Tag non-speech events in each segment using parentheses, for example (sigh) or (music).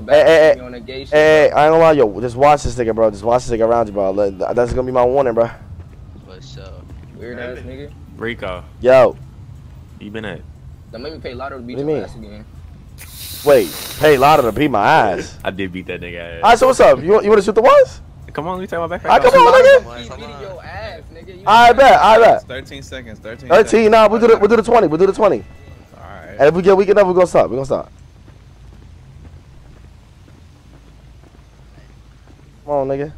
but Hey, back hey, me on that gay shit. Hey, I ain't gonna lie, yo, just watch this nigga, bro. Just watch this nigga around you, bro. Let- That's gonna be my warning, bro. What's up? Weird ass nigga. Rico, Yo, you been at? Don't make me pay Lotto to beat What do your you ass again. wait, pay Lotto to beat my (laughs) ass. I did beat that nigga ass. Alright, so what's up? You, you wanna shoot the ones? Come on, let me take my backpack. Alright, off. come on, nigga. Why, Beating your ass, nigga. You I bet, I bet. 13 seconds. 13. 13, nah, we'll do the, we'll do the 20, we'll do the 20. All right. And if we get weak enough, we're gonna stop, we're gonna stop. Come on, nigga.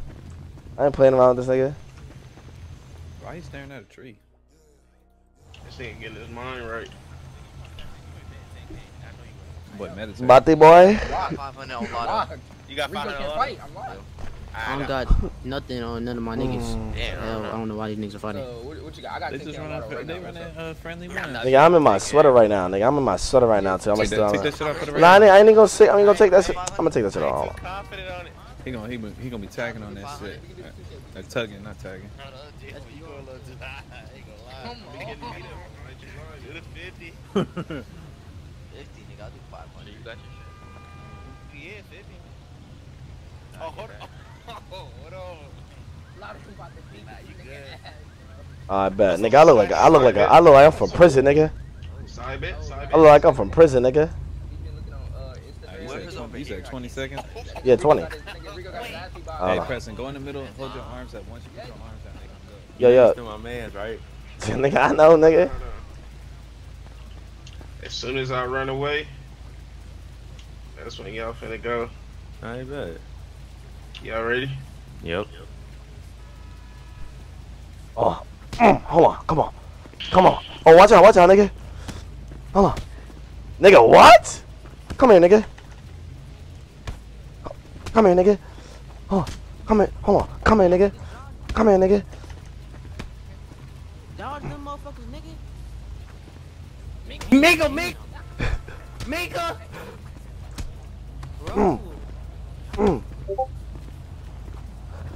I ain't playing around with this nigga. Why you staring at a tree? This nigga getting his mind right. What meditate? Bate boy. 500 on lotto. Locked. You got Rico five can't hundred fight. I'm locked. I don't got nothing on none of my niggas. Mm. Damn. Hell, I don't know why these niggas are fighting. So what, what you got? I got They 10 just on run Lotto out. right They now. run What's that up? uh, friendly one. Nigga, I'm in my sweater right now, nigga. I'm in my sweater right now, too. I'm Take still. that, take that shit off for the Nah, I rest. ain't, I ain't gonna say. I ain't gonna take that shit. I'm gonna take that shit off. Confident on it. He gonna he, he gonna be tagging on that shit. Uh, tugging, not tagging. You going a little too high. (laughs) I ain't gonna lie. Come on. Do the 50. (laughs) 50, nigga. I'll do 500. You got your shit. Yeah, 50. Oh, (laughs) hold on. Oh, hold on. Lotto about to beat Nah, you this good. nigga ass. I bet, nigga. I look like I look like I look like I'm from prison, nigga. Side bet, side I look like I'm from prison, nigga. You been looking on uh, Instagram. You Where said is 20 you said 20 seconds. Yeah, 20. Rico got his- nigga, Rico got his ass beat by- Uh, Hey, Preston, go in the middle. Hold your arms up. Once you put your arms down, they Yo, gonna go. yo, Still my man's, right? (laughs) nigga. I know, nigga. As soon as I run away, that's when y'all finna go. I bet. Y'all ready? Yep. Oh, mm, hold on. Come on. Come on. Oh, watch out. Watch out, nigga. Hold on. Nigga, what? Come here, nigga. Come here, nigga. Oh, come here. Hold on. Come here, nigga. Come here, nigga. Dodge them motherfuckers, nigga. Mika, Mika, Mika. Mm. Mm.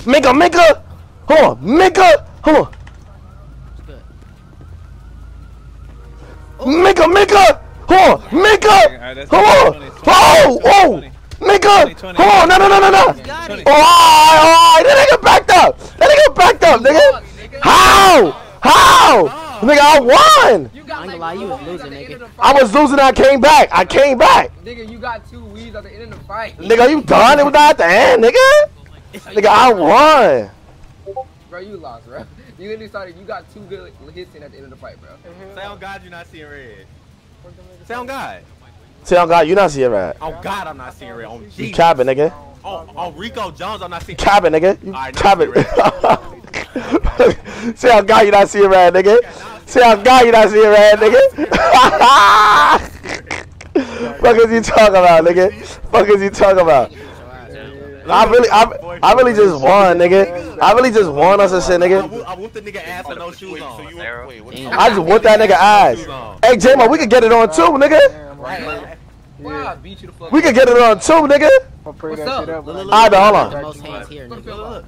Mika, Mika. Hold on. Mika. Hold on. Mika, Mika. Hold on. Mika. Alright, Hold on. 20, 20, Oh, 20, oh. 20. 20, Hold on. No, no, no, no, no. Got it. Oh, oh, that nigga backed up. That nigga backed up, nigga. How? How? Nigga, I won. You I ain't gonna lie, you was losing, at the end nigga. I was losing. I came back. I came back. Nigga, you got two weeds at the end of the fight. Nigga, you done? It was not at the end, nigga. Nigga, I won. Bro, you lost, bro. (laughs) You literally started. You got two good hits in at the end of the fight, bro. Say on God, you're not seeing red. Say on God. Say, oh God, you not seeing right. On God, I'm not seeing red. On You Jesus. capping, nigga. On, on Rico Jones, I'm not seeing. Capping, nigga. You Alright, now capping. see Say, oh God, you not seeing right, nigga. Say, oh God, you not seeing right, nigga. Fuck is you talking about, nigga? Fuck is you talking about? I really, I, I really just won, nigga. I really just won on some shit, nigga. I whooped the nigga ass with no shoes on. So you Arrow. wait, what Damn. I just whooped that nigga ass. Hey, J-Mo, we could get it on too, nigga. Right. Wow, beat you the fuck. We could get it on too, nigga. What's up? Look, look, look, Alright, hold on. most hands here, nigga. look, look.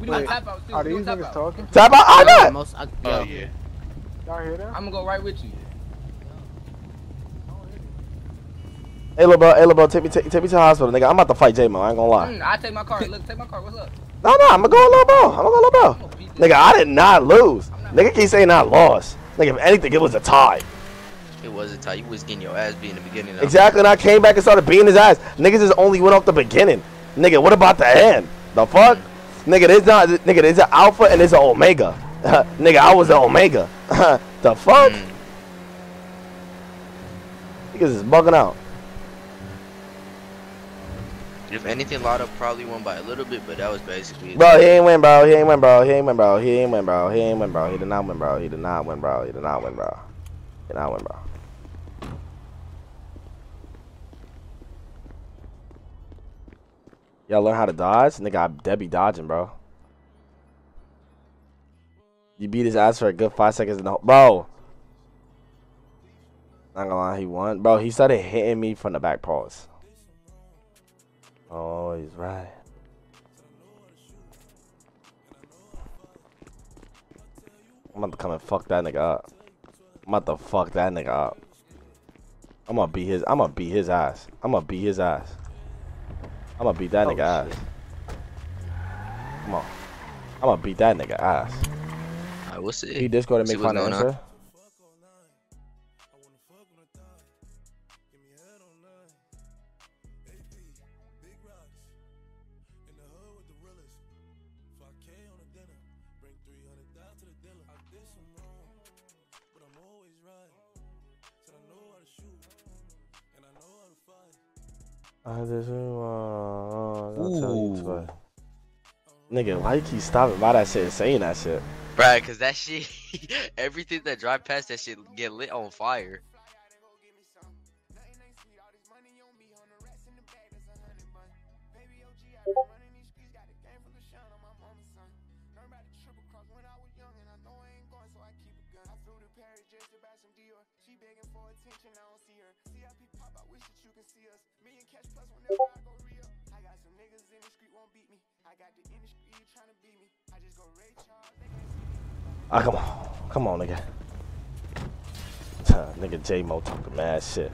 We Wait, tap out too. Are these niggas out. talking? Tap out. I The bet. most, I, Oh yeah. Y'all hear that? I'm gonna go right with you. Hey, little bro. Hey, little bro. Take me, take, take me to the hospital, nigga. I'm about to fight J-Mo. I ain't gonna lie. Mm, I take my card. Look, take my card. What's up? No, no. I'm gonna go, little bro. I'm gonna go, little bro. I'm gonna beat this. Nigga, I did not lose. Nigga keep saying I lost. Nigga, if anything, it was a tie. It was a tie. You was getting your ass beat in the beginning. Though. Exactly, and I came back and started beating his ass. Niggas just only went off the beginning. Nigga, what about the end? The fuck? Nigga, there's not. Nigga, there's an alpha and there's an omega. (laughs) nigga, I was the omega. (laughs) the fuck? Mm. Niggas is bugging out. If anything, Lotto probably won by a little bit, but that was basically. Bro, he ain't win, bro. He ain't win, bro. He ain't win, bro. He ain't win, bro. He ain't win, bro. He did not win, bro. He did not win, bro. He did not win, bro. He did not win, bro. Y'all learn how to dodge? Nigga, be dodging, bro. You beat his ass for a good five seconds in the Bro. Not gonna lie, he won. Bro, he started hitting me from the back paws. Oh, he's right. I'm about to come and fuck that nigga up. I'm about to fuck that nigga up. I'm gonna beat his. I'm gonna beat his ass. I'm gonna beat his ass. I'm gonna beat that Oh, nigga ass. Come on. I'm gonna beat that nigga ass. Alright, we'll see. He Discord and See make what's fun of going I just want to tell you Ooh. twice. Nigga, why you keep stopping by that shit and saying that shit? Bruh, cause that shit, (laughs) everything that drive past that shit get lit on fire. Ah, come on. Come on, nigga. (laughs) Nigga J Mo talking mad shit.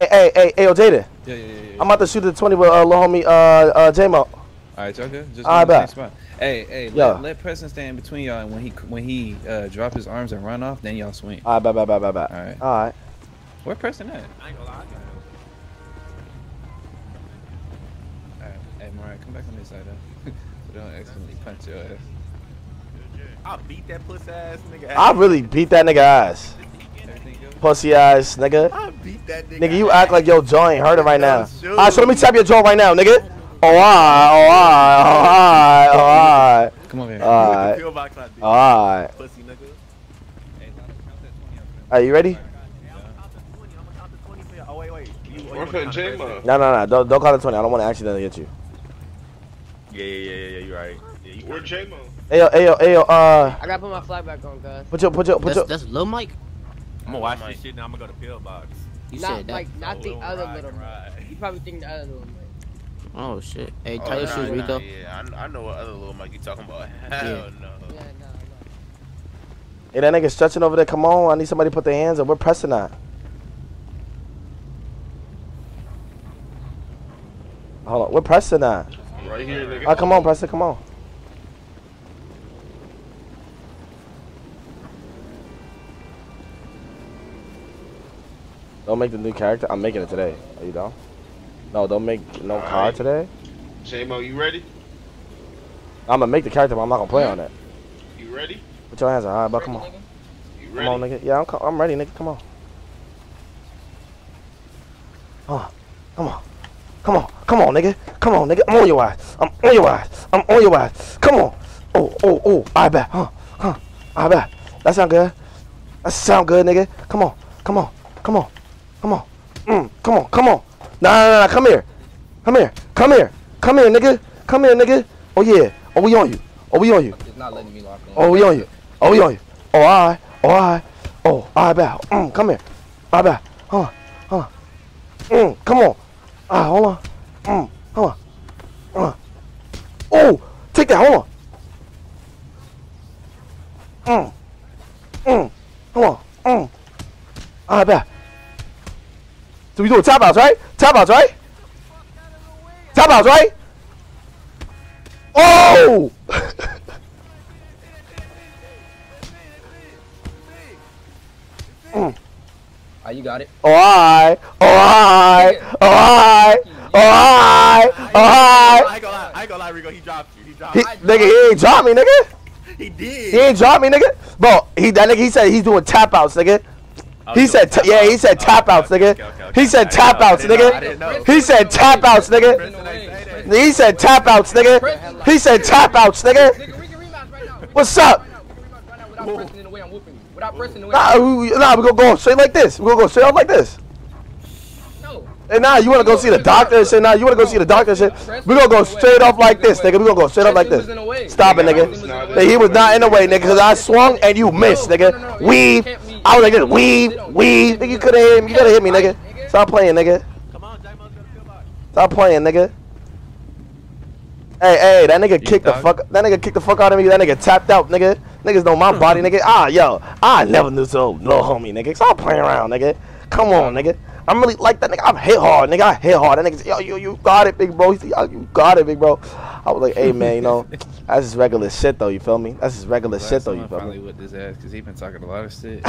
Hey, hey, hey, hey, yo, Jada. Yeah, yeah, yeah. yeah. I'm about to shoot the 20 with uh, little homie uh, uh, J Mo. All right, y'all good? Just All right, in the bet. same spot. Hey, hey, Yeah. let, let Preston stand between y'all, and when he when he uh, drop his arms and run off, then y'all swing. All right, bye, bye, bye, bye, bye. All right. All right. Where Preston at? I ain't gonna lie. Back on this side, though. (laughs) so don't accidentally punch your ass. I beat that puss ass nigga. I really beat that nigga ass. Pussy ass, nigga. I beat that nigga. Nigga, you act like your jaw ain't hurting right now. Sure. Alright, so let me tap your jaw right now, nigga. Oh, alright, oh, alright, oh, alright, Come over here. alright, Feel box I did. alright. Pussy nigga. Hey, Lana, count that 20 up for me. Are you ready? Yeah, I'm gonna count to 20. I'm gonna count to 20 for you. Oh wait, wait. You, oh, you We're putting J-Mo. No, no, no. Don't, don't call it 20. I don't want to accidentally hit you. Yeah, yeah, yeah, yeah, yeah. You're right. Yeah, you Where J Mo? Hey, yo, hey, yo, hey, yo, uh, I gotta put my flag back on, guys. put your, put your, put That's, your. that's Lil Mike. I'm gonna watch this shit now. I'm gonna go to pillbox. You not said that. like not the Little other ride, little. ride. Mike. You probably think the other little. Mike. Oh shit. Hey, Oh, tie your nah, shoes, nah, Rico. Yeah, I, I know what other little Mike you talking about. (laughs) Hell Yeah. no. Yeah, no, no. Hey, that nigga stretching over there. Come on. I need somebody to put their hands up. We're pressing that. Hold on. We're pressing that. Right here, nigga. Ah, come on, Preston. Come on. Don't make the new character. I'm making it today. Are you down? No, don't make no All card right. today. J Mo, you ready? I'm gonna make the character, but I'm not gonna play on it. You ready? Put your hands up. All right, but come on. You Come on, nigga. Yeah, I'm, co- I'm ready, nigga. Come on. Oh, come on. Come on. Come on, nigga. Come on, nigga. I'm on your ass. I'm on your ass. I'm on your ass. Come on. Oh, oh, oh. I bet. Huh. Huh. I bet. That sound good. That sound good, nigga. Come on. Come on. Come on. Come on. Mm. Come on. Come on. Nah, nah, nah. Come here. Come here. Come here. Come here, nigga. Come here, nigga. Oh, yeah. Oh, we on you. Oh, we on you. It's not letting me lock in. Oh, we on you. Oh, we on you. Oh, I. Oh, I. Oh, I bet. Mm, come here. I bet. Huh. Huh. Mm, come on. Ah, hold on. Mm, hold on. Uh. Oh, take that. Hold on. Mm. Mm. Come on. Mm. I bet. So we doing tap outs, right? Tap outs, right? Tap outs, right? Oh! (laughs) mm. Ah, you got it. Oh, I, oh, I, oh, I, oh, I, oh, I I. ain't gonna lie. I ain't gonna lie, Rico. He dropped you. He dropped He, you. nigga, he ain't drop me, nigga. He did. He ain't drop me, nigga. Bro, he that nigga, he said he's doing tap outs, nigga. Oh, He said, doing yeah, he said tap okay, outs, okay, nigga. okay, okay, okay. He said I tap didn't know, outs, I didn't I nigga. didn't know. He said tap outs, nigga. Preston ain't say that. He said tap outs, nigga. He said tap outs, nigga. Nigga, we can rematch right now. We What's up? right now. We can rematch right now without pressing the way I'm whooping you. Without pressing in the way. Nah, we, we- nah, we gonna go straight like this. We gonna go straight up like this. No. And nah, you wanna go see the doctor and shit? Nah, you wanna go see the doctor and shit? We gonna go straight up like this, nigga. We gonna go straight up like this. Stop it, nigga. He was not in the way, nigga, because I swung and you missed, nigga. Weave. I was like this, weave, weave. Nigga, you could've hit me. You could've hit me, nigga. Stop playing, nigga. Come on, J-Mo's gonna pillbox. Stop playing, nigga. Hey, hey, that nigga kicked the dog. fuck. That nigga kicked the fuck out of me. That nigga tapped out, nigga. Niggas know my body, nigga. Ah, yo, I never knew so little homie, nigga. Stop playing around, nigga. Come on, nigga. I'm really like that nigga. I'm hit hard, nigga. I hit hard. That nigga said, yo, you, you got it, big bro. He said, yo, you got it, big bro. I was like, hey, man, you know, that's just regular shit, though. You feel me? That's just regular Last shit, though. You feel finally me? whipped his ass because he been talking a lot of shit.